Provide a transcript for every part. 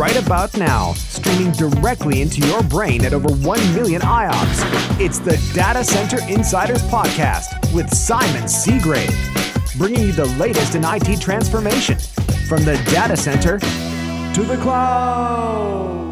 right about now, streaming directly into your brain at over 1 million IOPS. It's the Data Center Insiders Podcast with Simon Seagrave, bringing you the latest in IT transformation from the data center to the cloud.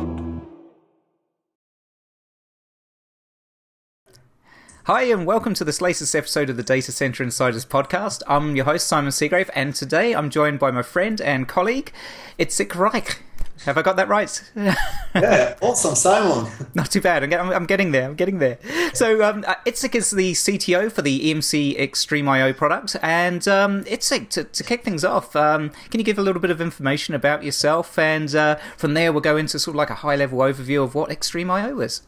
Hi, and welcome to this latest episode of the Data Center Insiders podcast. I'm your host, Simon Seagrave, and today I'm joined by my friend and colleague, Itzik Reich. Have I got that right? yeah, awesome, Simon. Not too bad. I'm, get, I'm, getting there. I'm getting there. So, um, uh, Itzik is the CTO for the EMC XtremIO product. And um, Itzik, to, to kick things off, um, can you give a little bit of information about yourself? And uh, from there, we'll go into sort of like a high level overview of what XtremIO is.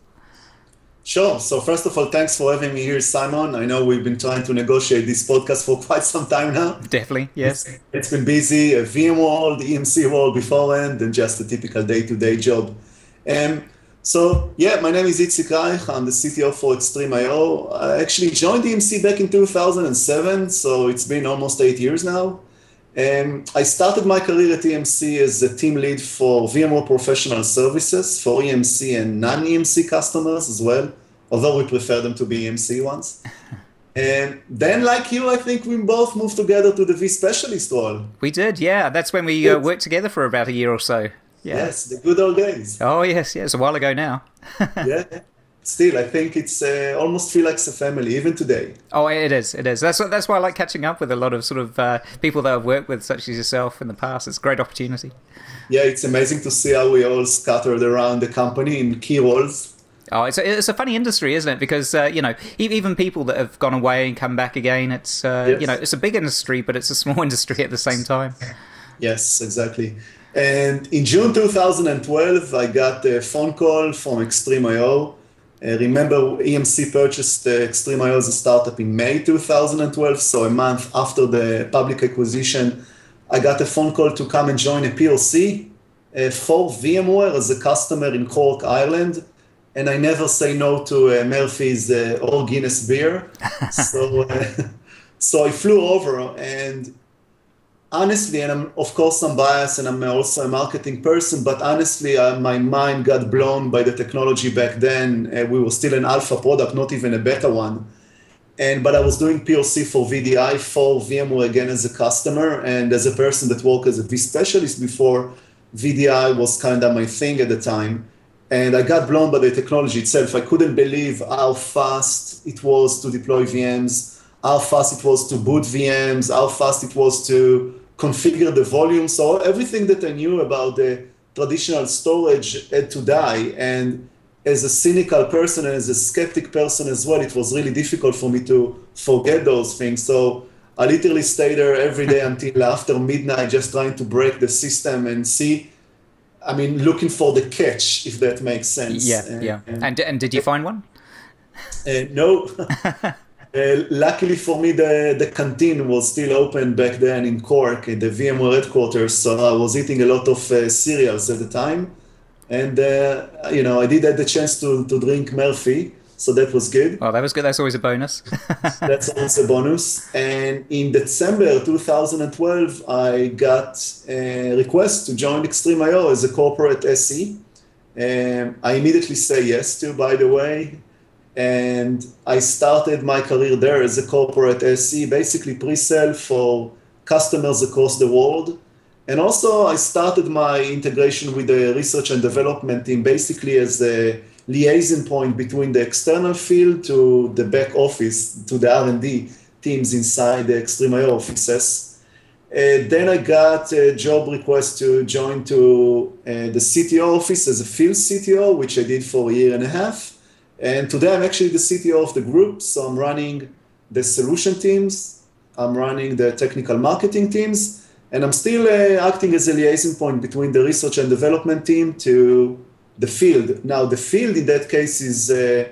Sure. So first of all, thanks for having me here, Simon. I know we've been trying to negotiate this podcast for quite some time now. Definitely, yes. it's, it's been busy, a VMworld, EMC world beforehand, and just a typical day-to-day job. Um, so yeah, my name is Itzik Reich. I'm the CTO for XtremIO. I actually joined EMC back in 2007, so it's been almost eight years now. Um, I started my career at EMC as a team lead for VMware Professional Services for EMC and non-EMC customers as well, although we prefer them to be EMC ones. And then, like you, I think we both moved together to the vSpecialist role. We did, yeah. That's when we uh, worked together for about a year or so. Yeah. Yes, the good old days. Oh, yes, yes, a while ago now. yeah still, I think it's uh, almost feel like a family even today. Oh, it is. It is. That's that's why I like catching up with a lot of sort of uh, people that I've worked with, such as yourself, in the past. It's a great opportunity. Yeah, it's amazing to see how we all scattered around the company in key roles. Oh, it's a, it's a funny industry, isn't it? Because uh, you know, even people that have gone away and come back again, it's uh, yes. you know, it's a big industry, but it's a small industry at the same time. Yes, exactly. And in June 2012, I got a phone call from XtremIO uh, remember, EMC purchased uh, XtremIO as a startup in May 2012, so a month after the public acquisition, I got a phone call to come and join a POC uh, for VMware as a customer in Cork, Ireland. And I never say no to uh, Murphy's uh, or Guinness beer. so, uh, so I flew over and honestly, and I'm of course I'm biased, and I'm also a marketing person, but honestly, uh, my mind got blown by the technology back then. Uh, we were still an alpha product, not even a beta one. And but I was doing POC for VDI for VMware again as a customer, and as a person that worked as a specialist before, VDI was kind of my thing at the time. And I got blown by the technology itself. I couldn't believe how fast it was to deploy VMs, how fast it was to boot VMs, how fast it was to configure the volume. So everything that I knew about the traditional storage had to die. And as a cynical person and as a skeptic person as well, it was really difficult for me to forget those things. So I literally stayed there every day until after midnight, just trying to break the system and see. I mean, looking for the catch, if that makes sense. Yeah, and, yeah. And, and did you find one? Uh, no. Uh, luckily for me, the, the canteen was still open back then in Cork, in the VMware headquarters. So I was eating a lot of uh, cereals at the time. And, uh, you know, I did have the chance to, to drink Murphy. So that was good. Oh, that was good. That's always a bonus. That's always a bonus. And in December 2012, I got a request to join Extreme XtremIO as a corporate SE. Um, I immediately say yes to, by the way. And I started my career there as a corporate SE, basically pre-sale for customers across the world. And also I started my integration with the research and development team basically as a liaison point between the external field to the back office, to the R&D teams inside the XtremIO offices. Uh, then I got a job request to join to uh, the CTO office as a field CTO, which I did for a year and a half. And today I'm actually the CTO of the group. So I'm running the solution teams, I'm running the technical marketing teams, and I'm still uh, acting as a liaison point between the research and development team to the field. Now, the field in that case is uh,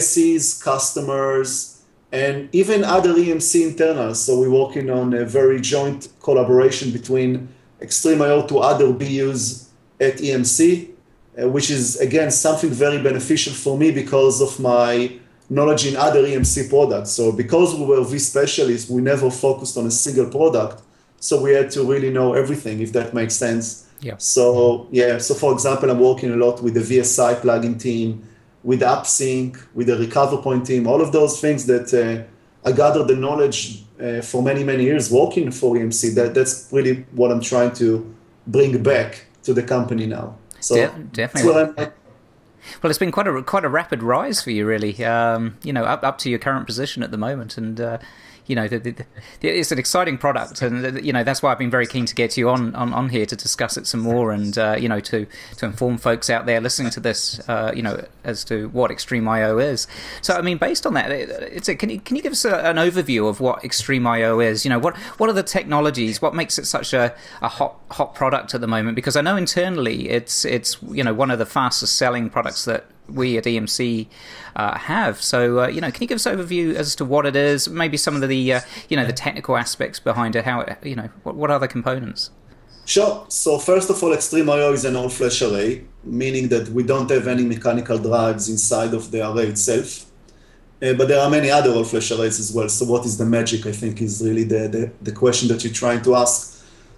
SEs, customers, and even other EMC internals. So we're working on a very joint collaboration between XtremIO to other BUs at EMC uh, which is again something very beneficial for me because of my knowledge in other EMC products. So because we were vSpecialists, we never focused on a single product. So we had to really know everything, if that makes sense. Yeah. So yeah, so for example, I'm working a lot with the VSI plugin team, with AppSync, with the RecoverPoint team, all of those things that uh, I gathered the knowledge uh, for many many years working for EMC. That that's really what I'm trying to bring back to the company now. So De- definitely. Well, it's been quite a quite a rapid rise for you, really. Um, you know, up up to your current position at the moment, and uh, you know, the, the, it's an exciting product, and you know that's why I've been very keen to get you on on, on here to discuss it some more, and uh, you know to to inform folks out there listening to this, uh, you know, as to what XtremIO is. So, I mean, based on that, it's a, can you can you give us a, an overview of what XtremIO is? You know, what what are the technologies? What makes it such a, a hot hot product at the moment? Because I know internally it's it's you know one of the fastest selling products that we at EMC uh, have. So, uh, you know, can you give us an overview as to what it is, maybe some of the, uh, you know, the technical aspects behind it, how, it, you know, what, what are the components? Sure. So first of all, XtremIO is an all-flash array, meaning that we don't have any mechanical drives inside of the array itself. Uh, but there are many other all-flash arrays as well. So what is the magic, I think, is really the, the, the question that you're trying to ask.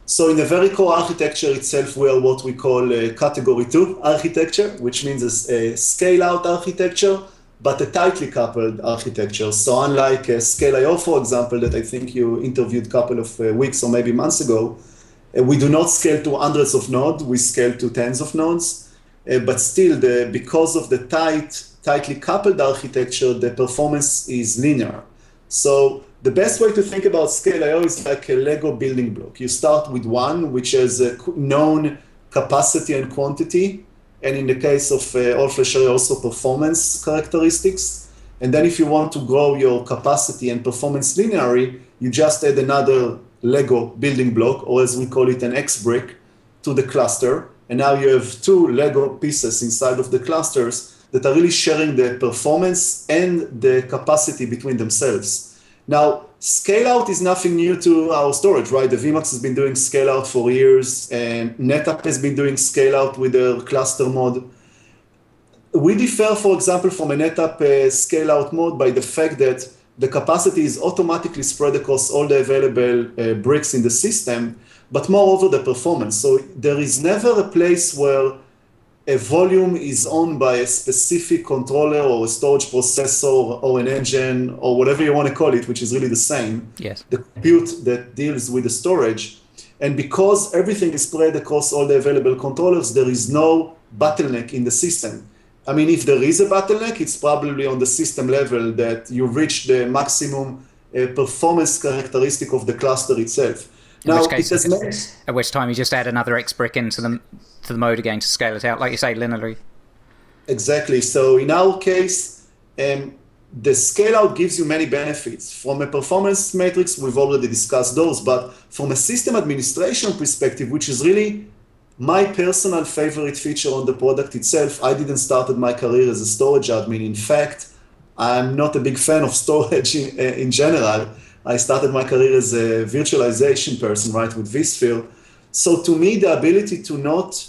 So in the very core architecture itself, we are what we call a category two architecture, which means a, scale out architecture, but a tightly coupled architecture. So unlike uh, ScaleIO, for example, that I think you interviewed a couple of uh, weeks or maybe months ago, uh, we do not scale to hundreds of nodes, we scale to tens of nodes. Uh, but still, the, because of the tight, tightly coupled architecture, the performance is linear. So the best way to think about scale Scale.io is like a Lego building block. You start with one, which has a known capacity and quantity, and in the case of uh, All-Flash Array, also performance characteristics. And then if you want to grow your capacity and performance linearly, you just add another Lego building block, or as we call it, an X brick, to the cluster. And now you have two Lego pieces inside of the clusters that are really sharing the performance and the capacity between themselves. Now, scale out is nothing new to our storage, right? The VMAX has been doing scale out for years, and NetApp has been doing scale out with their cluster mode. We differ, for example, from a NetApp uh, scale out mode by the fact that the capacity is automatically spread across all the available uh, bricks in the system, but moreover, the performance. So there is never a place where a volume is owned by a specific controller or a storage processor or an engine or whatever you want to call it, which is really the same. Yes. The compute that deals with the storage. And because everything is spread across all the available controllers, there is no bottleneck in the system. I mean, if there is a bottleneck, it's probably on the system level that you reach the maximum uh, performance characteristic of the cluster itself. In now, which case, at which time you just add another X brick into the to the mode again to scale it out, like you say, linearly. Exactly. So in our case, um, the scale out gives you many benefits. From a performance matrix, we've already discussed those, but from a system administration perspective, which is really my personal favorite feature on the product itself, I didn't start my career as a storage admin. In fact, I'm not a big fan of storage in, uh, in general. I started my career as a virtualization person, right, with vSphere. So to me, the ability to not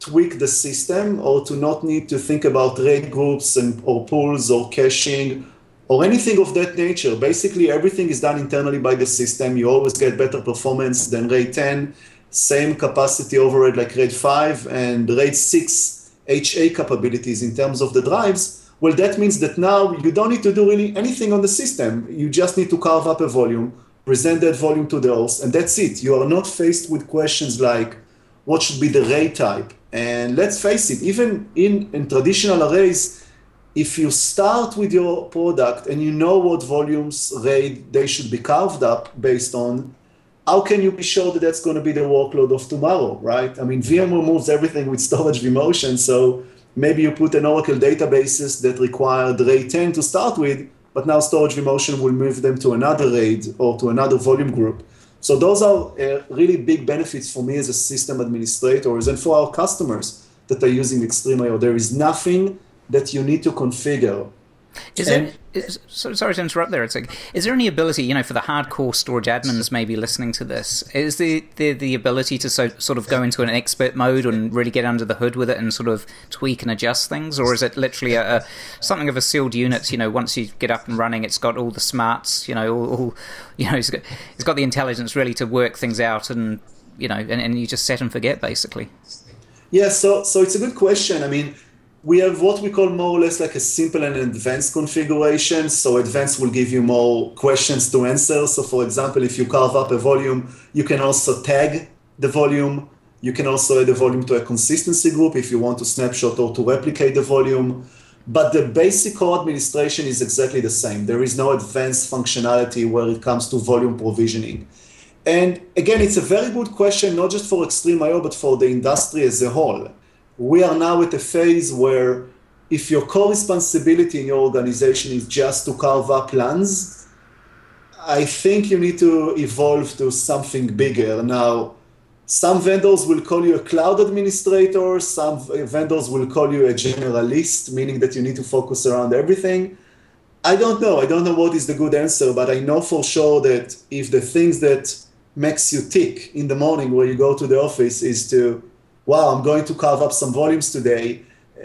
tweak the system or to not need to think about RAID groups and or pools or caching or anything of that nature. Basically, everything is done internally by the system. You always get better performance than RAID 10, same capacity overhead like RAID 5 and RAID 6 HA capabilities in terms of the drives well, that means that now you don't need to do really anything on the system. You just need to carve up a volume, present that volume to the host, and that's it. You are not faced with questions like what should be the RAID type. And let's face it, even in, in traditional arrays, if you start with your product and you know what volumes RAID they should be carved up based on, how can you be sure that that's going to be the workload of tomorrow, right? I mean, VMware moves everything with storage vMotion, so maybe you put an Oracle databases that required RAID 10 to start with, but now Storage vMotion will move them to another RAID or to another volume group. So those are uh, really big benefits for me as a system administrator and for our customers that are using XtremIO. There is nothing that you need to configure is there, is, sorry to interrupt there. It's like, is there any ability, you know, for the hardcore storage admins maybe listening to this, is the the, the ability to so, sort of go into an expert mode and really get under the hood with it and sort of tweak and adjust things, or is it literally a, a something of a sealed unit? You know, once you get up and running, it's got all the smarts, you know, all, all you know, it's got, it's got the intelligence really to work things out and you know, and, and you just set and forget basically? Yeah, so so it's a good question. I mean, we have what we call more or less like a simple and advanced configuration. So advanced will give you more questions to answer. So for example, if you carve up a volume, you can also tag the volume. You can also add the volume to a consistency group if you want to snapshot or to replicate the volume. But the basic core administration is exactly the same. There is no advanced functionality where it comes to volume provisioning. And again, it's a very good question, not just for XtremIO, but for the industry as a whole. We are now at a phase where if your core responsibility in your organization is just to carve up plans, I think you need to evolve to something bigger. Now, some vendors will call you a cloud administrator, some vendors will call you a generalist, meaning that you need to focus around everything. I don't know. I don't know what is the good answer, but I know for sure that if the things that makes you tick in the morning when you go to the office is to, wow, I'm going to carve up some volumes today.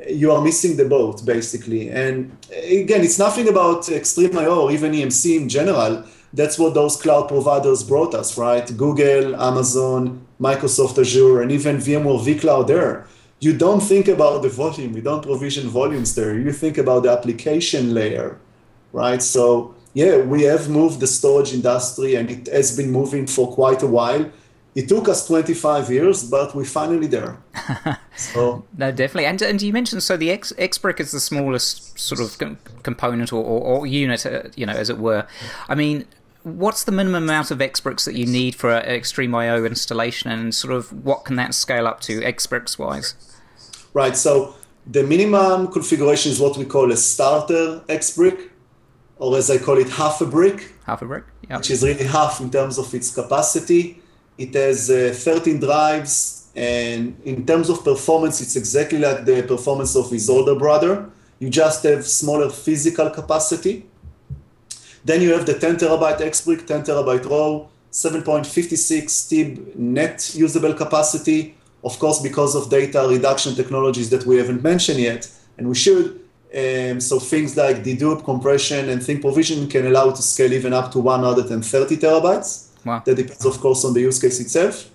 You are missing the boat, basically. And eh, again, it's nothing about XtremIO or even EMC in general. That's what those cloud providers brought us, right? Google, Amazon, Microsoft Azure, and even VMware vCloud Air. You don't think about the volume, you don't provision volumes there. You think about the application layer, right? So yeah, we have moved the storage industry and it has been moving for quite a while. It took us 25 years, but we're finally there. so no, definitely. And and you mentioned so the X XBrick is the smallest sort of com- component or, or, or unit, uh, you know, as it were. I mean, what's the minimum amount of XBricks that you need for an XtremIO installation, and sort of what can that scale up to XBricks wise? Right. So the minimum configuration is what we call a starter XBrick or as I call it, half a brick. Half a brick, yeah. Which is really half in terms of its capacity. It has uh, 13 drives, and in terms of performance, it's exactly like the performance of his older brother. You just have smaller physical capacity. Then you have the 10 terabyte XBrick, 10 terabyte row, 7.56 TB net usable capacity. Of course, because of data reduction technologies that we haven't mentioned yet, and we should, um, so things like dedupe, compression, and thin provision can allow to scale even up to 130 terabytes. Wow. That depends, of course, on the use case itself.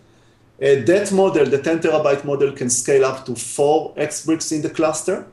Uh, that model, the 10 terabyte model, can scale up to four XBricks in the cluster.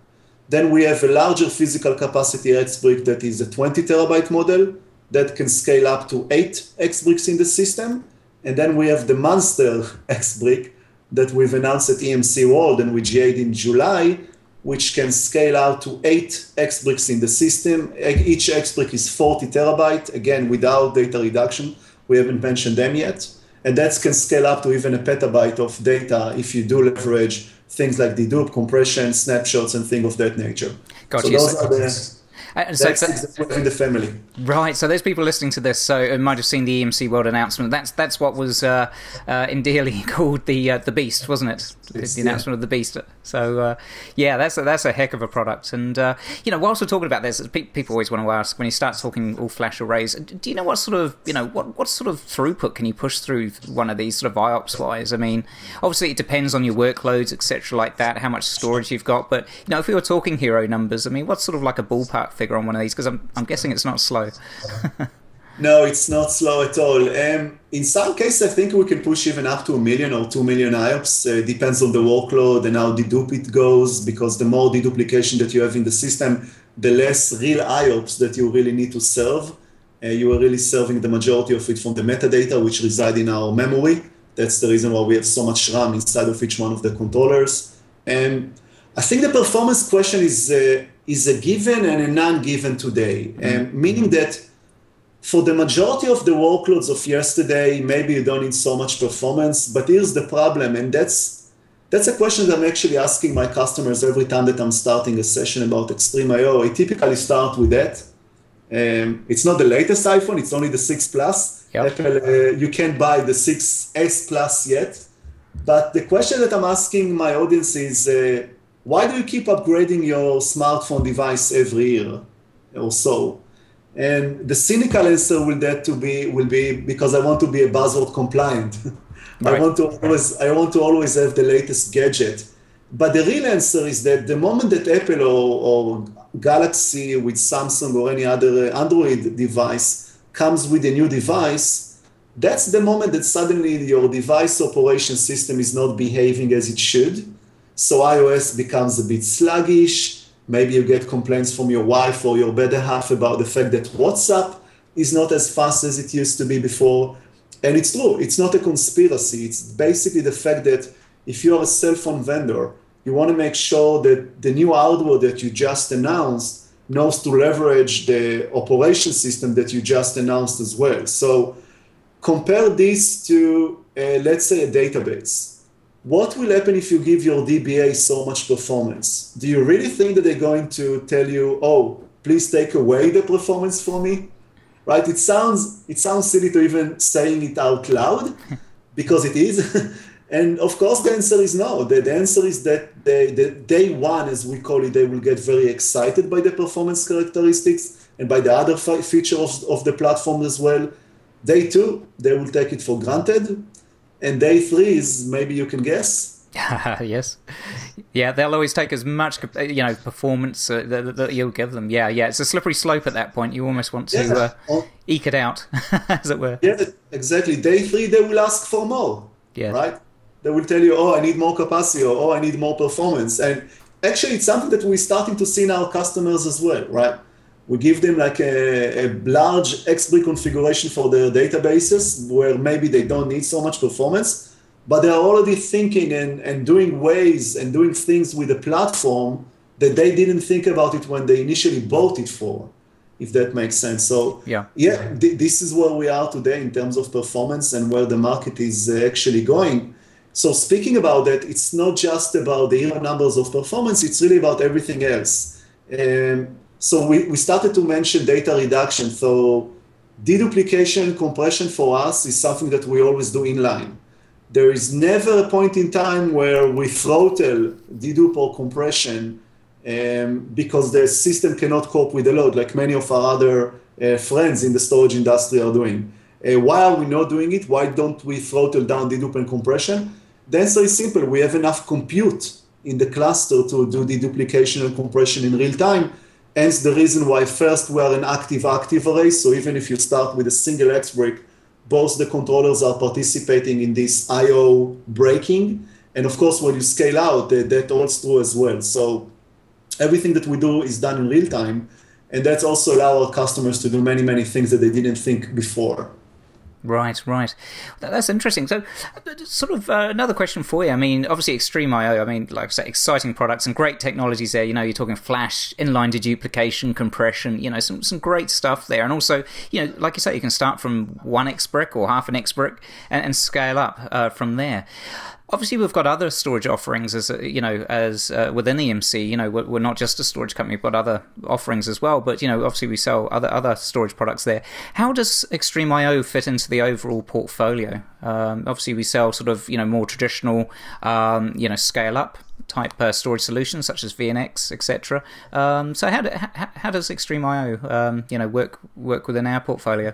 Then we have a larger physical capacity XBrick that is a 20 terabyte model that can scale up to eight XBricks in the system. And then we have the monster XBrick that we've announced at EMC World and we GA'd in July, which can scale out to eight XBricks in the system. Each XBrick is 40 terabyte, again, without data reduction. We haven't mentioned them yet. And that can scale up to even a petabyte of data if you do leverage things like dedupe, compression, snapshots, and things of that nature. Got so you. those are the and so, that's in the family. Right. So those people listening to this, so it might have seen the EMC World announcement. That's that's what was uh, uh, called the uh, the Beast, wasn't it? Beast, the, announcement yeah. of the Beast. So uh, yeah, that's a, that's a heck of a product. And uh, you know, whilst we're talking about this, people always want to ask when you start talking all flash arrays. Do you know what sort of you know what what sort of throughput can you push through one of these sort of IOPS wise? I mean, obviously it depends on your workloads, etc., like that, how much storage you've got. But you know, if we were talking hero numbers, I mean, what's sort of like a ballpark figure on one of these? Because I'm I'm guessing it's not slow. no, it's not slow at all. Um, in some cases, I think we can push even up to a million or two million IOPS. Uh, depends on the workload and how dedupe it goes, because the more deduplication that you have in the system, the less real IOPS that you really need to serve. Uh, you are really serving the majority of it from the metadata, which reside in our memory. That's the reason why we have so much RAM inside of each one of the controllers. And I think the performance question is uh, is a given and a non-given today, mm-hmm. meaning that for the majority of the workloads of yesterday, maybe you don't need so much performance, but here's the problem, and that's that's a question that I'm actually asking my customers every time that I'm starting a session about XtremIO. I typically start with that. Um, it's not the latest iPhone; it's only the 6 Plus. Yep. Apple, uh, you can't buy the 6S Plus yet. But the question that I'm asking my audience is, uh, why do you keep upgrading your smartphone device every year or so? And the cynical answer will that to be will be because I want to be a buzzword compliant. Right. I want to always I want to always have the latest gadget. But the real answer is that the moment that Apple or, or Galaxy with Samsung or any other uh, Android device comes with a new device, that's the moment that suddenly your device operation system is not behaving as it should. So iOS becomes a bit sluggish. Maybe you get complaints from your wife or your better half about the fact that WhatsApp is not as fast as it used to be before. And it's true, it's not a conspiracy. It's basically the fact that if you are a cell phone vendor, you want to make sure that the new hardware that you just announced knows to leverage the operation system that you just announced as well. So compare this to, uh, let's say, a database. What will happen if you give your DBA so much performance? Do you really think that they're going to tell you, oh, please take away the performance for me? Right? It sounds it sounds silly to even saying it out loud because it is. and of course, the answer is no. The, the answer is that they, the day one, as we call it, they will get very excited by the performance characteristics and by the other features of, of the platform as well. Day two, they will take it for granted. And day three is maybe you can guess. yes, yeah, they'll always take as much, you know, performance uh, that, that, you'll give them. Yeah, yeah, it's a slippery slope at that point. You almost want to yeah. uh, oh. eke it out, as it were. Yeah, exactly. Day three, they will ask for more. Yeah. Right. They will tell you, "Oh, I need more capacity," or "Oh, I need more performance." And actually, it's something that we're starting to see in our customers as well, right? We give them like a, a large Xbrick configuration for their databases where maybe they don't need so much performance, but they are already thinking and, and doing ways and doing things with the platform that they didn't think about it when they initially bought it for, if that makes sense. So yeah, yeah, th- this is where we are today in terms of performance and where the market is uh, actually going. So speaking about that, it's not just about the numbers of performance; it's really about everything else. Um, so we, we started to mention data reduction. So deduplication compression for us is something that we always do inline. There is never a point in time where we throttle dedupe or compression um, because the system cannot cope with the load, like many of our other uh, friends in the storage industry are doing. Uh, why are we not doing it? Why don't we throttle down dedupe and compression? The answer is simple. We have enough compute in the cluster to do deduplication and compression in real time Hence the reason why first we are an active-active array. So even if you start with a single Xbrick, both the controllers are participating in this I/O breaking, and of course when you scale out, that, that holds true as well. So everything that we do is done in real time, and that's also allow our customers to do many many things that they didn't think before. Right, right. That's interesting. So, sort of uh, another question for you. I mean, obviously, XtremIO. I mean, like I said, exciting products and great technologies there. You know, you're talking flash, inline deduplication, compression. You know, some some great stuff there. And also, you know, like you say, you can start from one X brick or half an Xbrick and, and scale up uh, from there obviously we've got other storage offerings as you know as uh, within EMC. You know, we're, we're, not just a storage company; got other offerings as well. But you know, obviously we sell other other storage products there. How does XtremIO fit into the overall portfolio? Um, obviously, we sell sort of you know more traditional, um, you know, scale up type uh, storage solutions such as VNX, etc. Um, so how, do, how, how does XtremIO um, you know work work within our portfolio?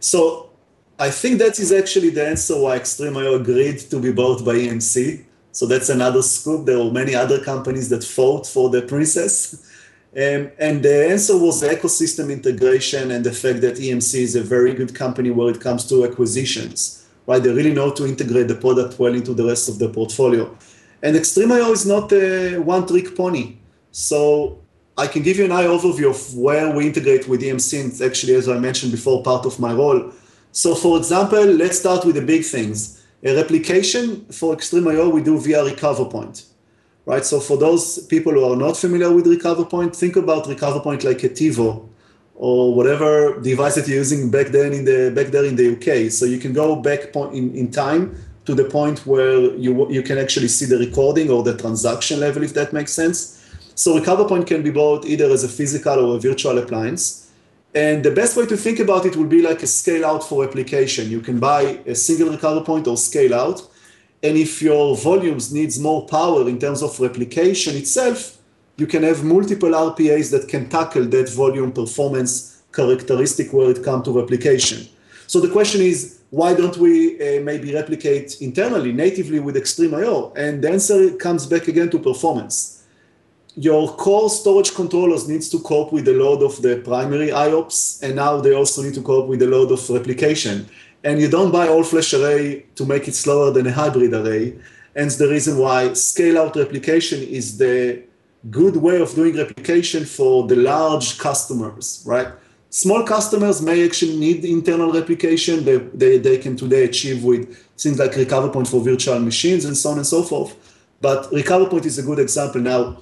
So I think that is actually the answer why XtremIO agreed to be bought by EMC. So that's another scoop. There were many other companies that fought for the princess. Um, and the answer was ecosystem integration and the fact that EMC is a very good company when it comes to acquisitions, right? They really know to integrate the product well into the rest of the portfolio. And XtremIO is not a one trick pony. So I can give you an eye overview of where we integrate with EMC. It's actually, as I mentioned before, part of my role. So for example, let's start with the big things. A replication for XtremIO, we do via RecoverPoint, right? So for those people who are not familiar with RecoverPoint, think about RecoverPoint like a TiVo or whatever device that you're using back then in the back there in the UK. So you can go back point in, in time to the point where you you can actually see the recording or the transaction level, if that makes sense. So RecoverPoint can be bought either as a physical or a virtual appliance. And the best way to think about it would be like a scale out for application. You can buy a single RecoverPoint or scale out. And if your volumes needs more power in terms of replication itself, you can have multiple RPAs that can tackle that volume performance characteristic where it comes to replication. So the question is, why don't we uh, maybe replicate internally, natively with XtremIO? And the answer comes back again to performance your core storage controllers needs to cope with the load of the primary IOPS, and now they also need to cope with the load of replication. and you don't buy all flash array to make it slower than a hybrid array. And the reason why scale out replication is the good way of doing replication for the large customers, right? Small customers may actually need internal replication. They, they, they can today achieve with things like recovery point for virtual machines and so on and so forth. But recovery point is a good example. Now,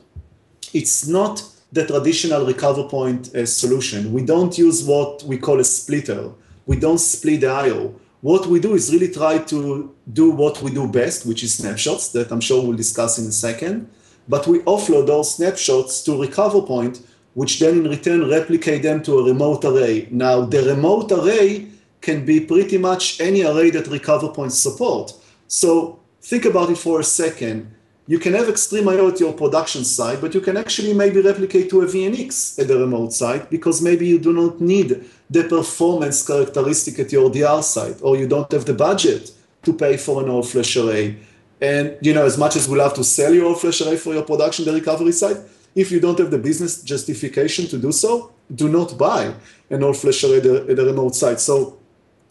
it's not the traditional RecoverPoint uh, solution. We don't use what we call a splitter. We don't split the I/O. What we do is really try to do what we do best, which is snapshots that I'm sure we'll discuss in a second. But we offload those snapshots to RecoverPoint, which then in return replicate them to a remote array. Now, the remote array can be pretty much any array that recover points support. So think about it for a second you can have XtremIO at your production site, but you can actually maybe replicate to a VNX at the remote site because maybe you do not need the performance characteristic at your DR site, or you don't have the budget to pay for an all flash array. And you know, as much as we love to sell your all flash array for your production, the recovery site, if you don't have the business justification to do so, do not buy an all flash array at the, remote site. So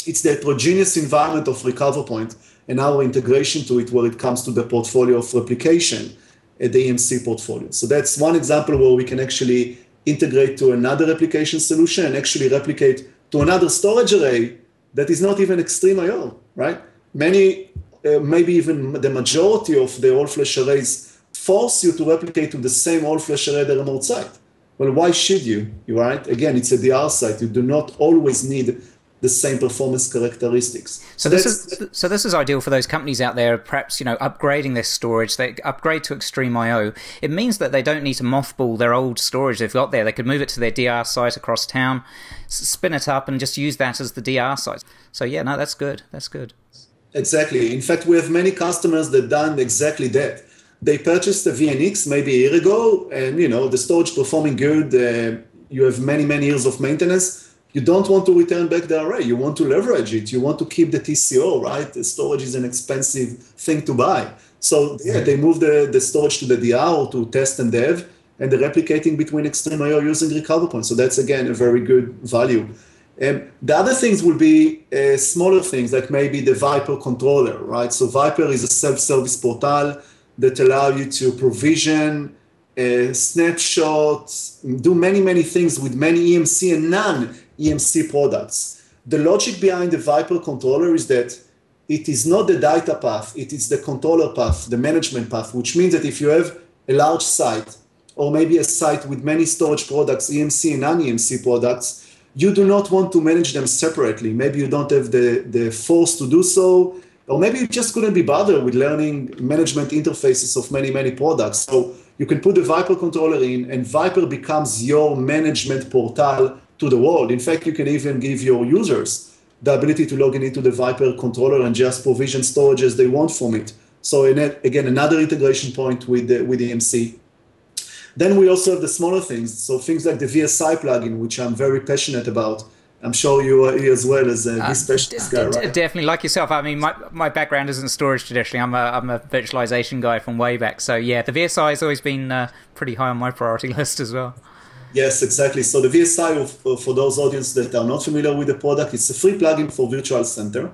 it's the heterogeneous environment of recovery point and our integration to it where it comes to the portfolio of replication at the EMC portfolio. So that's one example where we can actually integrate to another replication solution and actually replicate to another storage array that is not even XtremIO, right? Many, uh, maybe even the majority of the all-flash arrays force you to replicate to the same all-flash array at the remote site. Well, why should you? you? Right? Again, it's a DR site. You do not always need the same performance characteristics. So, this is so this is ideal for those companies out there, perhaps you know upgrading their storage. They upgrade to XtremIO. It means that they don't need to mothball their old storage they've got there. They could move it to their DR site across town, spin it up, and just use that as the DR site. So yeah, no, that's good. That's good. Exactly. In fact, we have many customers that done exactly that. They purchased a VNX maybe a year ago, and you know the storage performing good. Uh, you have many many years of maintenance you don't want to return back the array. You want to leverage it. You want to keep the TCO, right? The storage is an expensive thing to buy. So yeah, they move the, the storage to the DR or to test and dev, and they're replicating between XtremIO using recovery points. So that's again a very good value. Um, the other things will be uh, smaller things like maybe the ViPR controller, right? So ViPR is a self-service portal that allow you to provision uh, snapshots, do many, many things with many EMC and non EMC products. The logic behind the ViPR controller is that it is not the data path, it is the controller path, the management path, which means that if you have a large site, or maybe a site with many storage products, EMC and non-EMC products, you do not want to manage them separately. Maybe you don't have the, the force to do so, or maybe you just couldn't be bothered with learning management interfaces of many, many products. So you can put the ViPR controller in, and ViPR becomes your management portal to the world. In fact, you can even give your users the ability to log in into the ViPR controller and just provision storage as they want from it. So again, another integration point with the, with EMC. Then we also have the smaller things. So things like the VSI plugin, which I'm very passionate about. I'm sure you are as well as a uh, specialist guy, right? Definitely, like yourself. I mean, my, my background isn't storage traditionally. I'm a, I'm a virtualization guy from way back. So yeah, the VSI has always been uh, pretty high on my priority list as well. Yes, exactly. So the VSI, for those audience that are not familiar with the product, it's a free plugin for Virtual Center.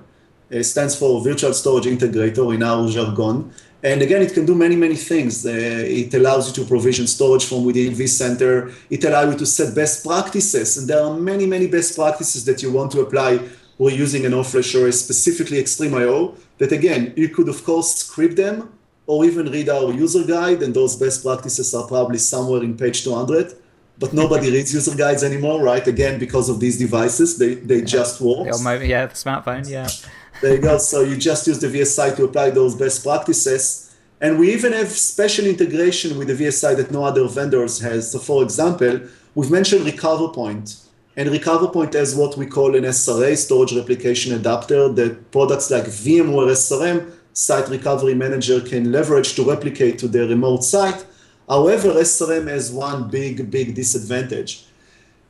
It stands for Virtual Storage Integrator in our jargon. And again, it can do many, many things. Uh, it allows you to provision storage from within vCenter. It allows you to set best practices. And there are many, many best practices that you want to apply when using an all-flash specifically XtremIO, that again, you could, of course, script them or even read our user guide. And those best practices are probably somewhere in page 200 but nobody reads user guides anymore, right? Again, because of these devices, they, they just work. Yeah, the smartphone, yeah. There you go. So you just use the VSI to apply those best practices. And we even have special integration with the VSI that no other vendors has. So for example, we've mentioned RecoverPoint. And RecoverPoint has what we call an SRA, Storage Replication Adapter, that products like VMware SRM, Site Recovery Manager, can leverage to replicate to their remote site However, SRM has one big, big disadvantage.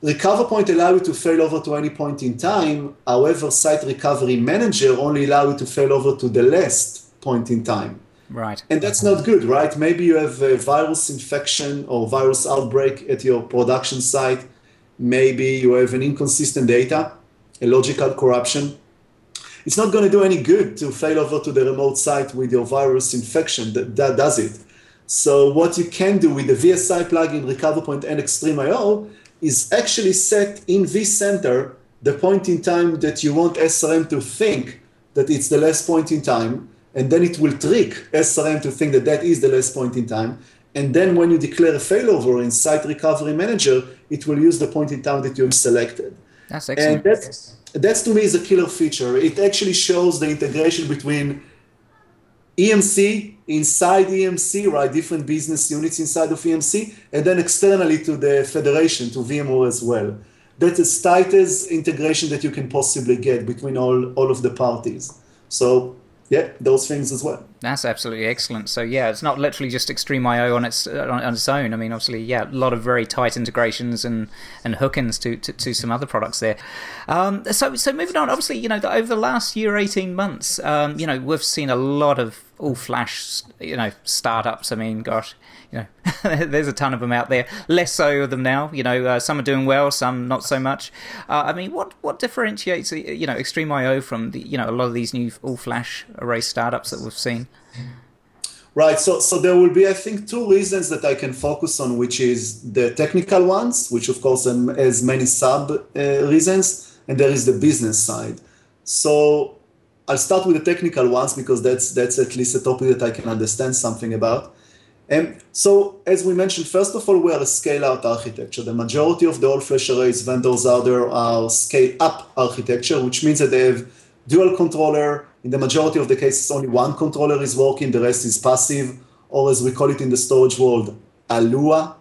RecoverPoint allow you to fail over to any point in time. However, Site Recovery Manager only allow you to fail over to the last point in time. Right. And that's not good, right? Maybe you have a virus infection or virus outbreak at your production site. Maybe you have an inconsistent data, a logical corruption. it's not going to do any good to fail over to the remote site with your virus infection. That, that does it. So what you can do with the VSI plugin, RecoverPoint, and XtremIO is actually set in vCenter the point in time that you want SRM to think that it's the last point in time, and then it will trick SRM to think that that is the last point in time. And then when you declare a failover in Site Recovery Manager, it will use the point in time that you've selected. That's excellent. And that's, that's to me is a killer feature. It actually shows the integration between EMC inside EMC, right? Different business units inside of EMC, and then externally to the federation, to VMware as well. That's as tight as integration that you can possibly get between all, all of the parties. So yeah, those things as well. That's absolutely excellent. So yeah, it's not literally just XtremIO on its on, its own. I mean, obviously, yeah, a lot of very tight integrations and and hookings to, to, to some other products there. Um, so so moving on, obviously, you know, over the last year, eighteen months, um, you know, we've seen a lot of all flash, you know, startups. I mean, gosh, you know, there's a ton of them out there. Less so of them now. You know, uh, some are doing well, some not so much. Uh, I mean, what what differentiates you know XtremIO from the you know a lot of these new all flash array startups that we've seen? Right. So so there will be I think two reasons that I can focus on, which is the technical ones, which of course has many sub uh, reasons, and there is the business side. So I'll start with the technical ones because that's that's at least a topic that I can understand something about. And so, as we mentioned, first of all, we are a scale-out architecture. The majority of the all-flash arrays vendors out there are scale-up architecture, which means that they have dual controller. In the majority of the cases, only one controller is working, the rest is passive, or as we call it in the storage world, ALUA.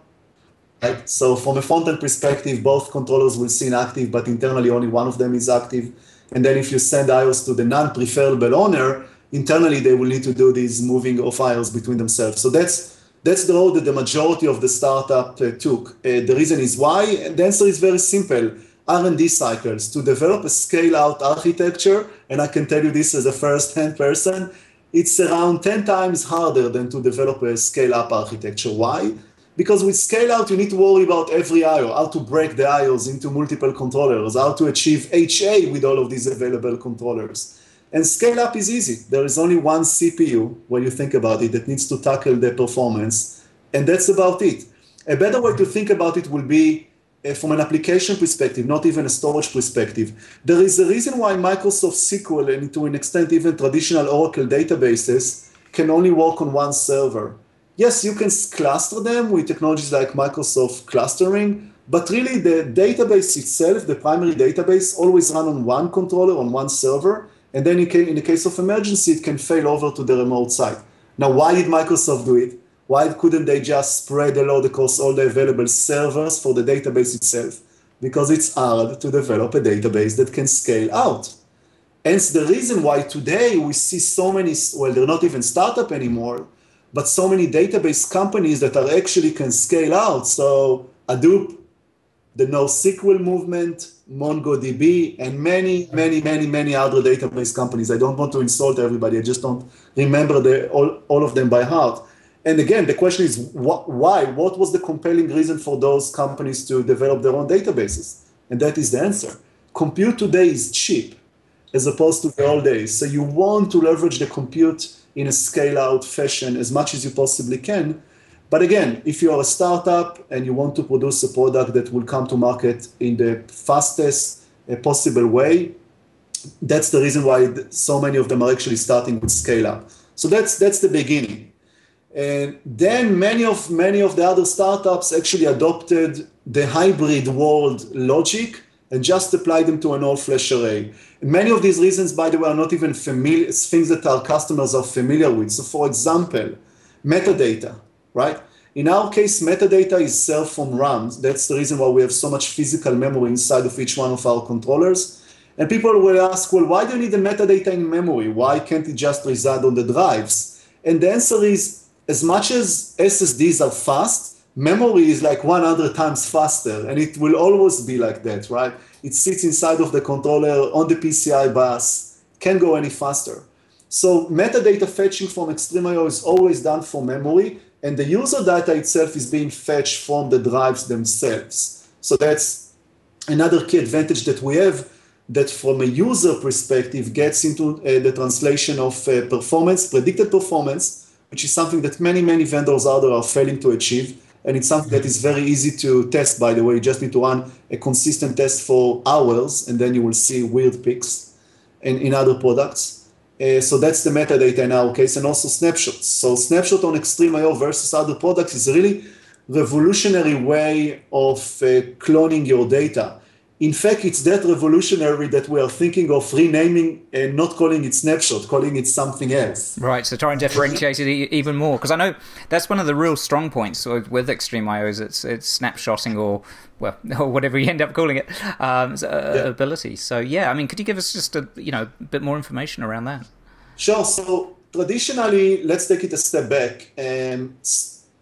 Right? So from a front-end perspective, both controllers will see active, but internally only one of them is active. And then if you send IOs to the non-preferable owner, internally they will need to do this moving of IOs between themselves. So that's that's the road that the majority of the startup uh, took. Uh, the reason is why, and the answer is very simple. R&D cycles to develop a scale-out architecture, and I can tell you this as a first-hand person, it's around 10 times harder than to develop a scale-up architecture. Why? Because with scale-out, you need to worry about every IO, how to break the IOs into multiple controllers, how to achieve HA with all of these available controllers. And scale up is easy. There is only one CPU, when you think about it, that needs to tackle the performance, and that's about it. A better way to think about it will be uh, from an application perspective, not even a storage perspective. There is a reason why Microsoft SQL and to an extent even traditional Oracle databases can only work on one server. Yes, you can cluster them with technologies like Microsoft clustering, but really the database itself, the primary database, always run on one controller, on one server, and then in the case of emergency, it can fail over to the remote site. Now, why did Microsoft do it? Why couldn't they just spread the load across all the available servers for the database itself? Because it's hard to develop a database that can scale out. Hence the reason why today we see so many, well, they're not even startup anymore, but so many database companies that are actually can scale out. So Hadoop, the NoSQL movement, MongoDB, and many, many, many, many other database companies. I don't want to insult everybody. I just don't remember the, all, all of them by heart. And again, the question is wh- why? What was the compelling reason for those companies to develop their own databases? And that is the answer. Compute today is cheap as opposed to the old days. So you want to leverage the compute in a scale out fashion as much as you possibly can but again, if you are a startup and you want to produce a product that will come to market in the fastest uh, possible way, that's the reason why so many of them are actually starting with scale up. So that's that's the beginning. And then many of many of the other startups actually adopted the hybrid world logic and just applied them to an all-flash array. And many of these reasons, by the way, are not even familiar things that our customers are familiar with. So, for example, metadata right? In our case, metadata is served from RAM. That's the reason why we have so much physical memory inside of each one of our controllers. And people will ask, well, why do you need the metadata in memory? Why can't it just reside on the drives? And the answer is, as much as SSDs are fast, memory is like 100 times faster, and it will always be like that, right? It sits inside of the controller on the PCI bus, can't go any faster. So metadata fetching from XtremIO is always done for memory, and the user data itself is being fetched from the drives themselves. So that's another key advantage that we have that from a user perspective gets into uh, the translation of uh, performance, predicted performance, which is something that many, many vendors out there are failing to achieve. And it's something that is very easy to test, by the way. You just need to run a consistent test for hours, and then you will see weird peaks in, in other products. Uh, so that's the metadata in our case, and also snapshots. So snapshot on XtremIO versus other products is really revolutionary way of uh, cloning your data in fact, it's that revolutionary that we are thinking of renaming and not calling it snapshot, calling it something else. Right. So try and differentiate it even more, because I know that's one of the real strong points with XtremIO is it's it's snapshotting or well or whatever you end up calling it um, uh, yeah. ability. So yeah, I mean, could you give us just a you know a bit more information around that? Sure. So traditionally, let's take it a step back. Um,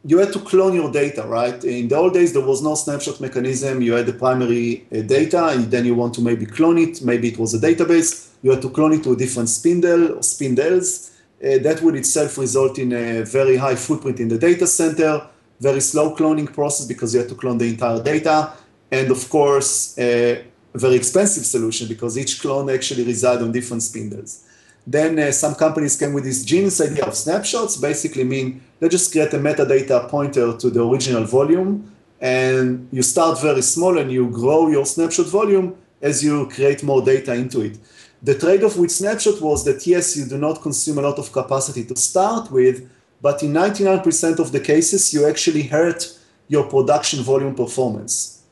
you had to clone your data, right? In the old days, there was no snapshot mechanism. You had the primary uh, data, and then you want to maybe clone it. Maybe it was a database. You had to clone it to a different spindle or spindles. Uh, that would itself result in a very high footprint in the data center, very slow cloning process because you had to clone the entire data, and of course, a very expensive solution because each clone actually reside on different spindles. Then uh, some companies came with this genius idea of snapshots, basically mean they just create a metadata pointer to the original volume, and you start very small and you grow your snapshot volume as you create more data into it. The trade-off with snapshot was that yes, you do not consume a lot of capacity to start with, but in 99% of the cases, you actually hurt your production volume performance.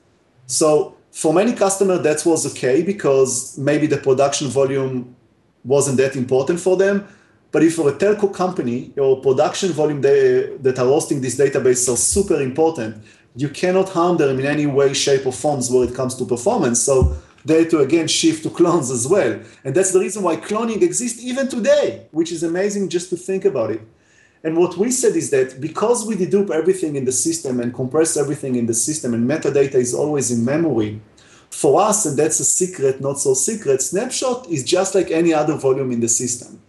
So for many customers, that was okay because maybe the production volume wasn't that important for them. But if you're a telco company, your production volume they, that are hosting this database are super important. You cannot harm them in any way, shape, or forms where it comes to performance. So they to again shift to clones as well. And that's the reason why cloning exists even today, which is amazing just to think about it. And what we said is that because we dedupe everything in the system and compress everything in the system, and metadata is always in memory, for us, and that's a secret, not so secret, snapshot is just like any other volume in the system.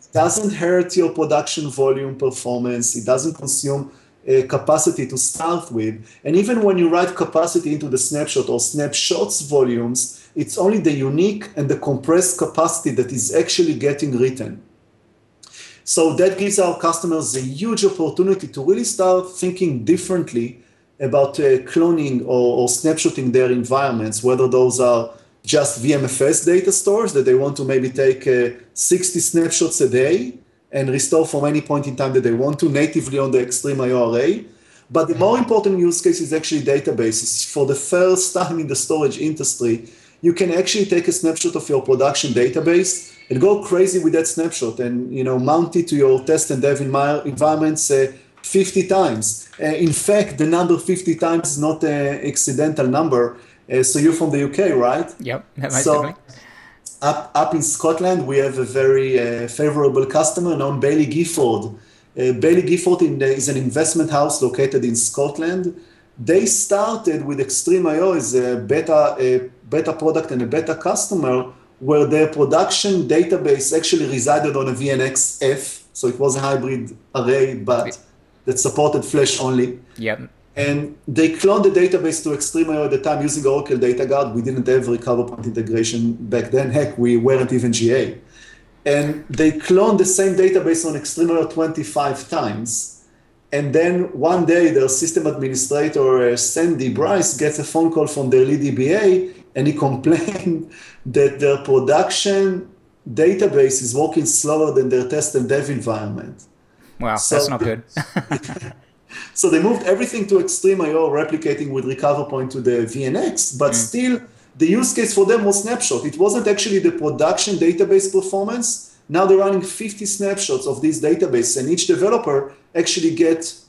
It doesn't hurt your production volume performance, it doesn't consume uh, capacity to start with. And even when you write capacity into the snapshot or snapshots volumes, it's only the unique and the compressed capacity that is actually getting written. So that gives our customers a huge opportunity to really start thinking differently about uh, cloning or, or snapshotting their environments, whether those are just VMFS data stores that they want to maybe take uh, 60 snapshots a day and restore from any point in time that they want to natively on the XtremIO array. But the more important use case is actually databases. For the first time in the storage industry, you can actually take a snapshot of your production database and go crazy with that snapshot and you know mount it to your test and dev environments uh, 50 times. Uh, in fact, the number 50 times is not an accidental number. Uh, so you're from the UK, right? Yep. So up, up in Scotland, we have a very uh, favorable customer known Baillie Gifford. Uh, Baillie Gifford the, is an investment house located in Scotland. They started with XtremIO as a beta, a beta product and a beta customer where their production database actually resided on a VNX F. So it was a hybrid array, but that supported Flash only. Yep. And they cloned the database to XtremIO at the time using Oracle Data Guard. We didn't have RecoverPoint integration back then. Heck, we weren't even GA. And they cloned the same database on XtremIO 25 times. And then one day, their system administrator, uh, Sandy Bryce, gets a phone call from their lead DBA, and he complained that their production database is working slower than their test and dev environment. Wow, so, that's not good. so they moved everything to XtremIO, replicating with RecoverPoint to the VNX, but mm. still the use case for them was snapshot. It wasn't actually the production database performance. Now they're running 50 snapshots of this database, and each developer actually gets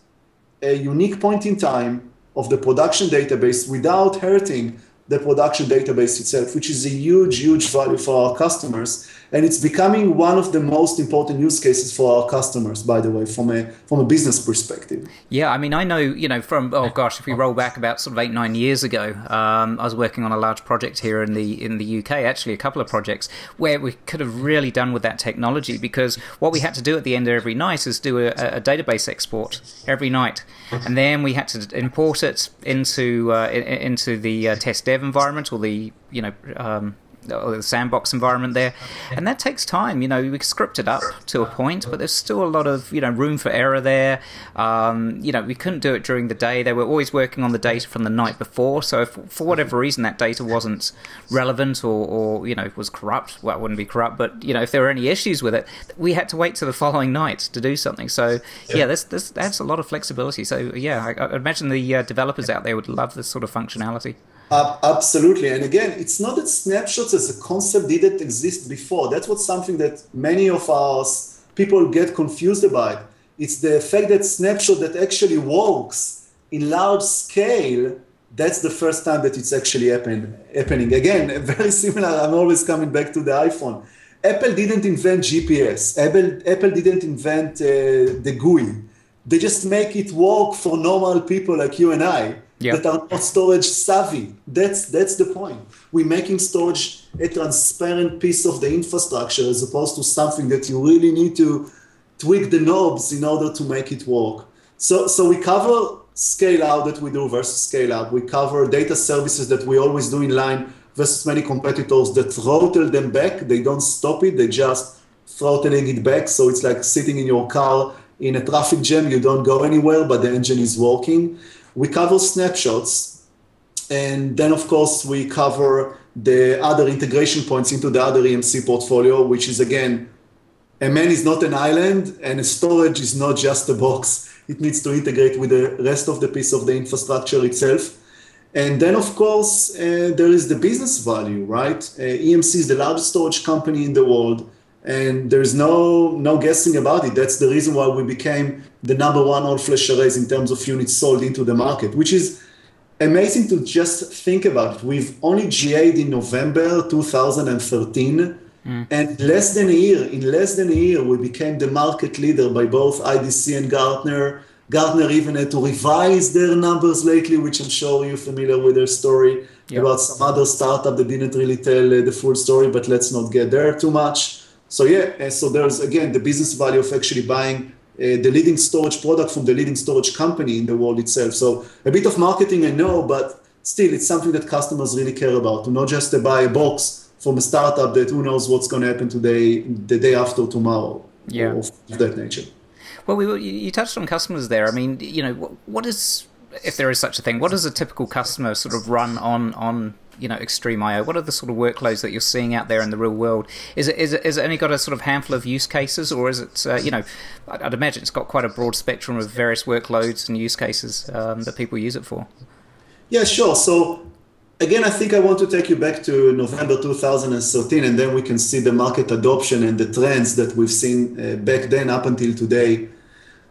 a unique point in time of the production database without hurting the production database itself, which is a huge, huge value for our customers and it's becoming one of the most important use cases for our customers by the way from a from a business perspective. Yeah i mean i know you know from oh gosh if we roll back about sort of eight nine years ago um, i was working on a large project here in the in the uk actually a couple of projects where we could have really done with that technology because what we had to do at the end of every night is do a, a database export every night. And then we had to import it into uh, into the uh, test dev environment or the you know um, the sandbox environment there, and that takes time. You know, we script it up to a point, but there's still a lot of you know room for error there. Um, you know, we couldn't do it during the day. They were always working on the data from the night before, so if for whatever reason that data wasn't relevant or, or you know was corrupt, well, it wouldn't be corrupt, but you know if there were any issues with it, we had to wait till the following night to do something. So yeah, yeah this this adds a lot of flexibility. So yeah, I, I imagine the uh, developers out there would love this sort of functionality. Uh, absolutely. And again, it's not that snapshots as a concept didn't exist before. That's what something that many of us people get confused about. It's the fact that snapshot that actually works in large scale, that's the first time that it's actually happen, happening. Again, very similar. I'm always coming back to the iPhone. Apple didn't invent GPS. Apple, Apple didn't invent uh, the GUI. They just make it work for normal people like you and I yep. that are not storage savvy. That's that's the point. We're making storage a transparent piece of the infrastructure as opposed to something that you really need to tweak the knobs in order to make it work. So so we cover scale out that we do versus scale up. We cover data services that we always do in line versus many competitors that throttle them back. They don't stop it. They just throttling it back. So it's like sitting in your car in a traffic jam. You don't go anywhere, but the engine is working we cover snapshots, and then of course we cover the other integration points into the other EMC portfolio, which is again, a man is not an island, and a storage is not just a box. It needs to integrate with the rest of the piece of the infrastructure itself. And then, of course, uh, there is the business value, right? Uh, EMC is the largest storage company in the world and there's no no guessing about it. That's the reason why we became the number one all flash arrays in terms of units sold into the market, which is amazing to just think about. It. We've only GA'd in November 2013, mm. and less than a year, in less than a year, we became the market leader by both IDC and Gartner. Gartner even had to revise their numbers lately, which I'm sure you're familiar with their story yep. about some other startup that didn't really tell uh, the full story, but let's not get there too much. So yeah, so there's again the business value of actually buying uh, the leading storage product from the leading storage company in the world itself. So a bit of marketing I know, but still it's something that customers really care about. Not just to buy a box from a startup that who knows what's going to happen today, the day after tomorrow, yeah, of that nature. Well, we, you touched on customers there. I mean, you know, what, what is if there is such a thing? What does a typical customer sort of run on on you know XtremIO? What are the sort of workloads that you're seeing out there in the real world? Is it is it, is it only got a sort of handful of use cases, or is it uh, you know I'd imagine it's got quite a broad spectrum of various workloads and use cases um, that people use it for. Yeah, sure. So again, I think I want to take you back to November 2013, and then we can see the market adoption and the trends that we've seen uh, back then up until today.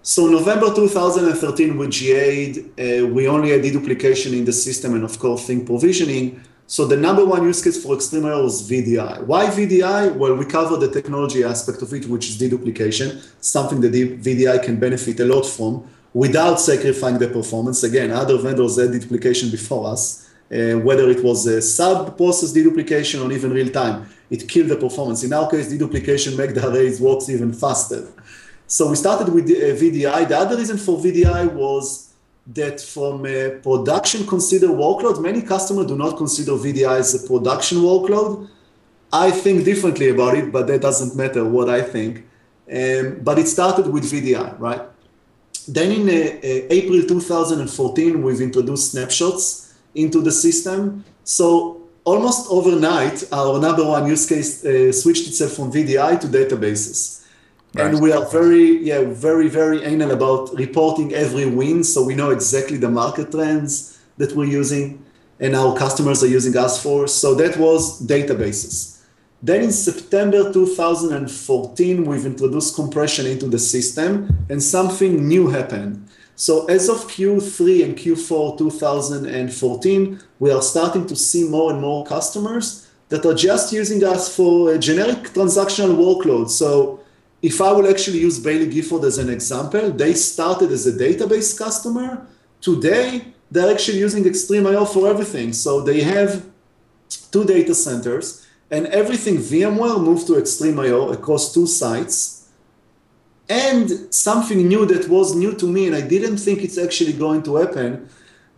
So November 2013, we GA'd, uh, we only had deduplication in the system and of course thin provisioning. So the number one use case for XtremIO was VDI. Why VDI? Well, we cover the technology aspect of it, which is deduplication, something that VDI can benefit a lot from without sacrificing the performance. Again, other vendors had deduplication before us, uh, whether it was a sub-process deduplication or even real time. It killed the performance. In our case, deduplication make the arrays works even faster. So we started with uh, VDI. The other reason for VDI was that from a production consider workload, many customers do not consider VDI as a production workload. I think differently about it, but that doesn't matter what I think. Um, but it started with VDI, right? Then in uh, uh, April 2014, we've introduced snapshots into the system. So almost overnight, our number one use case uh, switched itself from VDI to databases. Right. And we are very, yeah, very, very anal about reporting every win. So we know exactly the market trends that we're using and our customers are using us for. So that was databases. Then in September 2014, we've introduced compression into the system and something new happened. So as of Q3 and Q4 2014, we are starting to see more and more customers that are just using us for a generic transactional workload. So if I will actually use Baillie Gifford as an example, they started as a database customer. Today, they're actually using XtremIO for everything. So they have two data centers, and everything VMware moved to XtremIO across two sites. And something new that was new to me, and I didn't think it's actually going to happen,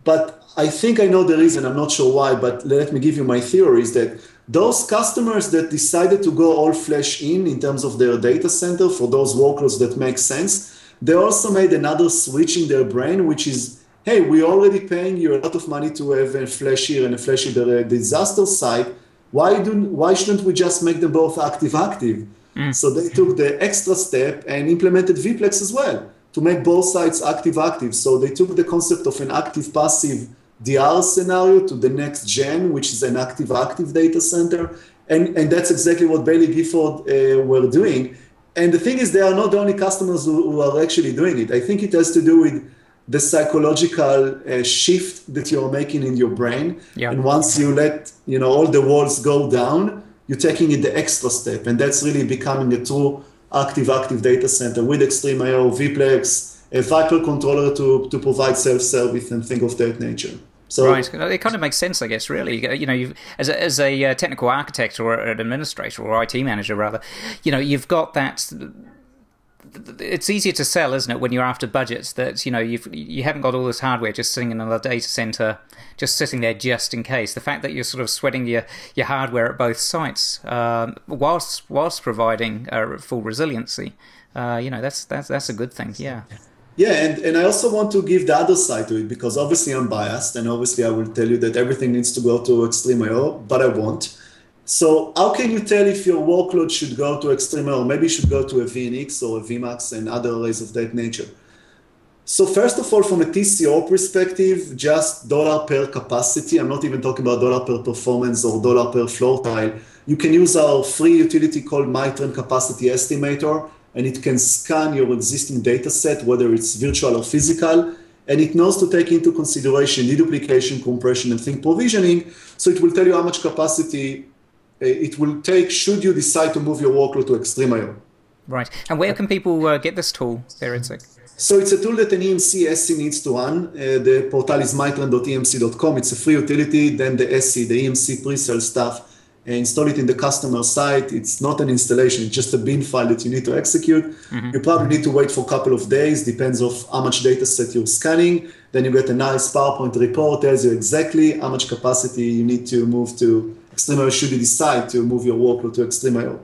but I think I know the reason. I'm not sure why, but let me give you my theory is that those customers that decided to go all flash in in terms of their data center for those workloads that make sense, they also made another switch in their brain, which is, hey, we're already paying you a lot of money to have a flash here and a flash in the disaster site. Why do why shouldn't we just make them both active active? Mm. So they took the extra step and implemented vPlex as well to make both sites active active. So they took the concept of an active passive DR scenario to the next gen, which is an active active data center. And, and that's exactly what Baillie Gifford uh, were doing. And the thing is, they are not the only customers who, who are actually doing it. I think it has to do with the psychological uh, shift that you're making in your brain. Yeah. And once you let you know all the walls go down, you're taking it the extra step, and that's really becoming a true active active data center with XtremIO, vPlex, a ViPR controller to, to provide self-service and things of that nature. So, right, it kind of makes sense, I guess. Really, you know, as a, as a uh, technical architect or an administrator or IT manager, rather, you know, you've got that. It's easier to sell, isn't it, when you're after budgets? That you know you've you haven't got all this hardware just sitting in a data center, just sitting there just in case. The fact that you're sort of sweating your, your hardware at both sites, um, whilst whilst providing uh, full resiliency, uh, you know, that's that's that's a good thing. Yeah. Yeah, and, and I also want to give the other side to it because obviously I'm biased and obviously I will tell you that everything needs to go to XtremIO, but I won't. So how can you tell if your workload should go to XtremIO? Maybe it should go to a VNX or a VMAX and other arrays of that nature. So first of all, from a TCO perspective, just dollar per capacity. I'm not even talking about dollar per performance or dollar per floor tile. You can use our free utility called Mitrend Capacity Estimator and it can scan your existing data set, whether it's virtual or physical, and it knows to take into consideration deduplication, compression, and thin provisioning. So it will tell you how much capacity uh, it will take should you decide to move your workload to XtremIO. Right. And where can people uh, get this tool there, So it's a tool that an EMC SC needs to run. Uh, the portal is mytrend.emc.com. It's a free utility. Then the SC, the EMC pre-sale stuff, install it in the customer site. It's not an installation, it's just a bin file that you need to execute. Mm-hmm. You probably need to wait for a couple of days, depends of how much data set you're scanning. Then you get a nice PowerPoint report, tells you exactly how much capacity you need to move to XtremIO should you decide to move your workload to XtremIO.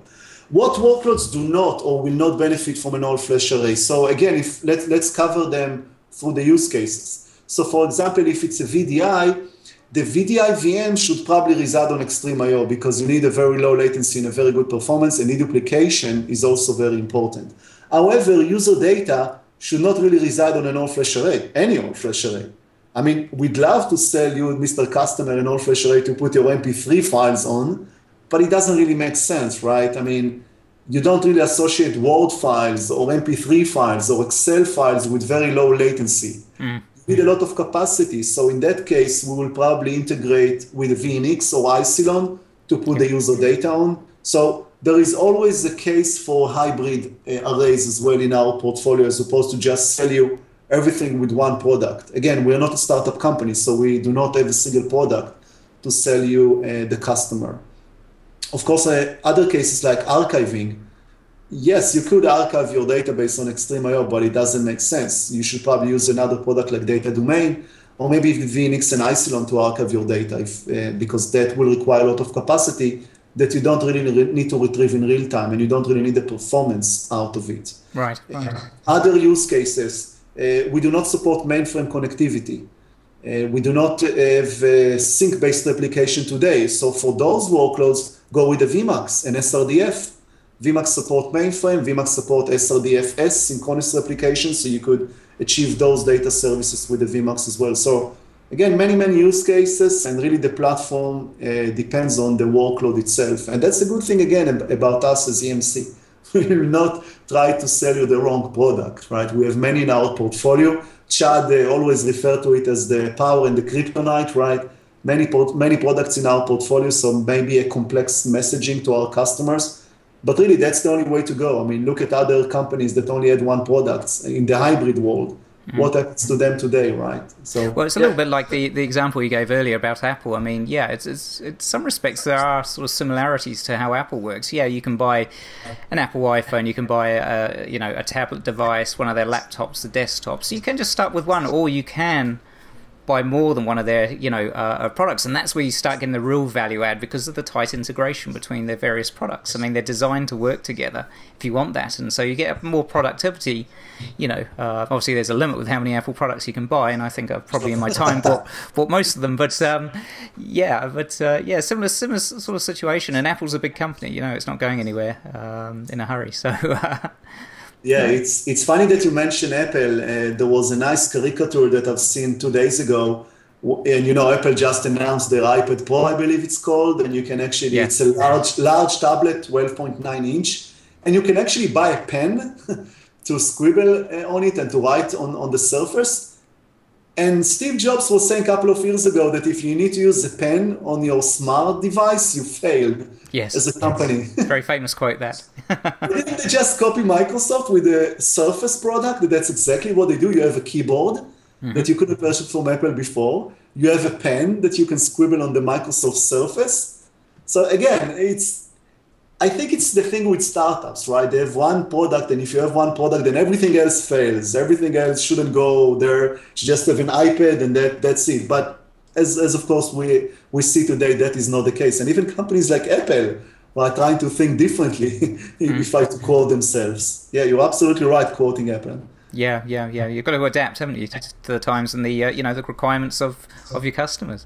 What workloads do not or will not benefit from an all-flash array? So again, if let, let's cover them through the use cases. So for example, if it's a VDI, the VDI VM should probably reside on XtremIO because you need a very low latency and a very good performance, and deduplication is also very important. However, user data should not really reside on an all-flash array, any all-flash array. I mean, we'd love to sell you, Mr. Customer, an all-flash array to put your MP3 files on, but it doesn't really make sense, right? I mean, you don't really associate Word files or MP3 files or Excel files with very low latency. Mm need a lot of capacity. So in that case, we will probably integrate with VNX or Isilon to put the user data on. So there is always a case for hybrid uh, arrays as well in our portfolio, as opposed to just sell you everything with one product. Again, we're not a startup company, so we do not have a single product to sell you uh, the customer. Of course, uh, other cases like archiving, yes, you could archive your database on XtremIO, but it doesn't make sense. You should probably use another product like Data Domain, or maybe VNX and Isilon to archive your data, if, uh, because that will require a lot of capacity that you don't really need to retrieve in real time, and you don't really need the performance out of it. Right. right. Uh, other use cases, uh, we do not support mainframe connectivity. Uh, we do not have sync-based replication today. So for those workloads, go with the VMAX and SRDF VMAX support mainframe, VMAX support SRDFS, synchronous replication, so you could achieve those data services with the VMAX as well. So again, many, many use cases, and really the platform uh, depends on the workload itself. And that's a good thing, again, about us as EMC. We will not try to sell you the wrong product, right? We have many in our portfolio. Chad uh, always refer to it as the power and the kryptonite, right? Many, many products in our portfolio, so maybe a complex messaging to our customers but really, that's the only way to go. I mean, look at other companies that only had one product in the hybrid world. Mm-hmm. What happens to them today, right? So, well, it's a yeah. little bit like the, the example you gave earlier about Apple. I mean, yeah, it's, it's, it's some respects there are sort of similarities to how Apple works. Yeah, you can buy an Apple iPhone, you can buy a you know a tablet device, one of their laptops, the desktops. So you can just start with one, or you can buy more than one of their you know uh, products, and that's where you start getting the real value add because of the tight integration between their various products. I mean, they're designed to work together if you want that, and so you get more productivity. You know, uh, obviously there's a limit with how many Apple products you can buy, and I think I've probably in my time bought bought most of them. But um, yeah, but uh, yeah, similar similar sort of situation. And Apple's a big company, you know, it's not going anywhere um, in a hurry. So. Yeah, it's it's funny that you mentioned Apple. Uh, there was a nice caricature that I've seen two days ago, and you know Apple just announced their iPad Pro, I believe it's called, and you can actually yeah. it's a large large tablet, 12.9 inch, and you can actually buy a pen to scribble uh, on it and to write on on the surface. And Steve Jobs was saying a couple of years ago that if you need to use a pen on your smart device, you failed yes. as a company. Very famous quote that. Didn't they just copy Microsoft with the Surface product? That's exactly what they do. You have a keyboard mm-hmm. that you couldn't purchase from Apple before. You have a pen that you can scribble on the Microsoft Surface. So again, it's I think it's the thing with startups, right? They have one product, and if you have one product, then everything else fails. Everything else shouldn't go there. You just have an iPad, and that that's it. But as, as of course we we see today, that is not the case. And even companies like Apple are trying to think differently, if I to quote themselves. Yeah, you're absolutely right quoting Apple. Yeah, yeah, yeah. You've got to adapt, haven't you, to, to the times and the uh, you know the requirements of, of your customers.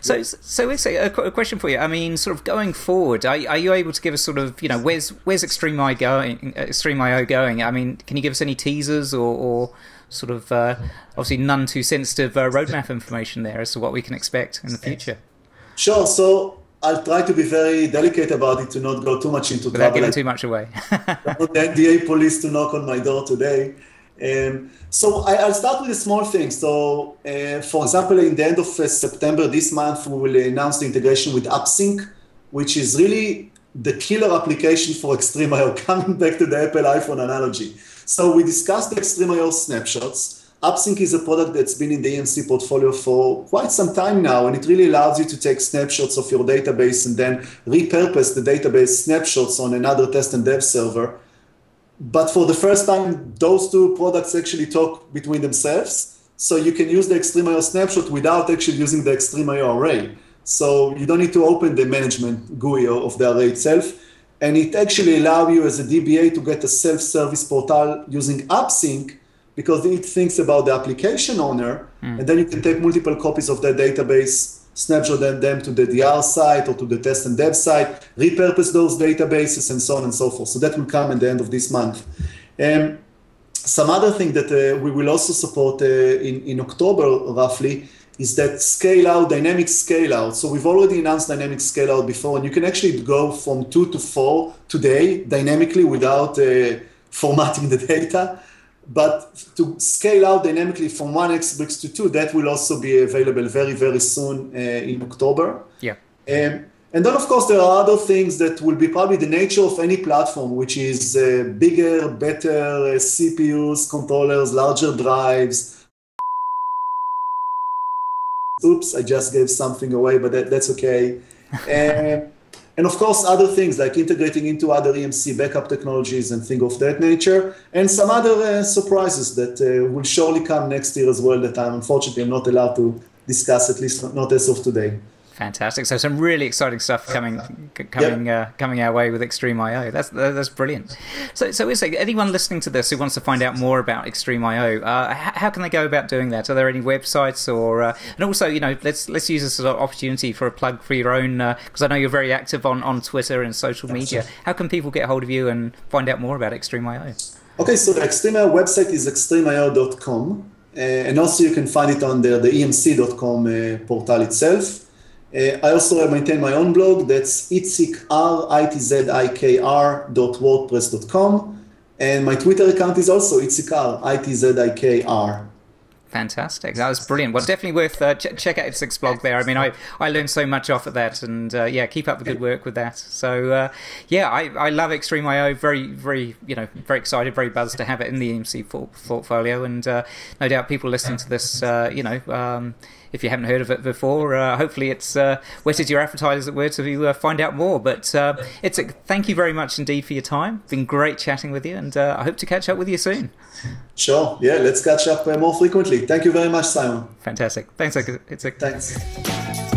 So, so it's a, a, question for you. I mean, sort of going forward, are, are you able to give us sort of you know where's where's XtremIO going? XtremIO going? I mean, can you give us any teasers or, or sort of uh, obviously none too sensitive uh, roadmap information there as to what we can expect in the future? Sure. So I'll try to be very delicate about it to not go too much into Without trouble. giving too much away. the NDA police to knock on my door today. Um, so I, will start with a small thing. So, uh, for example, in the end of uh, September this month, we will announce the integration with AppSync, which is really the killer application for XtremIO, coming back to the Apple iPhone analogy. So we discussed the XtremIO snapshots. AppSync is a product that's been in the EMC portfolio for quite some time now, and it really allows you to take snapshots of your database and then repurpose the database snapshots on another test and dev server but for the first time, those two products actually talk between themselves. So you can use the XtremIO snapshot without actually using the XtremIO array. So you don't need to open the management GUI of the array itself. And it actually allows you as a DBA to get a self-service portal using AppSync because it thinks about the application owner. Mm. And then you can take multiple copies of that database snapshot them to the DR site or to the test and dev site, repurpose those databases, and so on and so forth. So that will come at the end of this month. Um, some other thing that uh, we will also support uh, in, in October, roughly, is that scale out, dynamic scale out. So we've already announced dynamic scale out before, and you can actually go from two to four today dynamically without uh, formatting the data. But to scale out dynamically from one X-Bricks to two, that will also be available very, very soon uh, in October. Yeah. Um, and then, of course, there are other things that will be probably the nature of any platform, which is uh, bigger, better uh, CPUs, controllers, larger drives. Oops, I just gave something away, but that, that's okay. And of course, other things like integrating into other EMC backup technologies and things of that nature, and some other uh, surprises that uh, will surely come next year as well that I'm unfortunately I'm not allowed to discuss, at least not as of today. Fantastic! So some really exciting stuff coming coming yep. uh, coming our way with XtremIO. That's that's brilliant. So so is anyone listening to this who wants to find out more about XtremIO, uh, how can they go about doing that? Are there any websites or uh, and also you know let's let's use this as an opportunity for a plug for your own because uh, I know you're very active on, on Twitter and social media. How can people get hold of you and find out more about XtremIO? Okay, so the XtremIO website is xtremio.com. Uh, and also you can find it on the, the emc.com uh, portal itself. Uh, I also maintain my own blog. That's itzikr, I-T-Z-I-K-R dot wordpress.com. And my Twitter account is also itzikr, I-T-Z-I-K-R. Fantastic. That was brilliant. Well, definitely worth uh, ch- check out Itzik's blog there. I mean, I, I learned so much off of that, and uh, yeah, keep up the good work with that. So uh, yeah, I, I love XtremIO. Very very you know very excited, very buzzed to have it in the EMC portfolio, and uh, no doubt people listening to this, uh, you know. Um, if you haven't heard of it before. Uh, hopefully, it's uh, whetted your appetite, as it were, to uh, find out more. But uh, it's a, thank you very much indeed for your time. It's Been great chatting with you, and uh, I hope to catch up with you soon. Sure. Yeah, let's catch up uh, more frequently. Thank you very much, Simon. Fantastic. Thanks, Itzik. Thanks.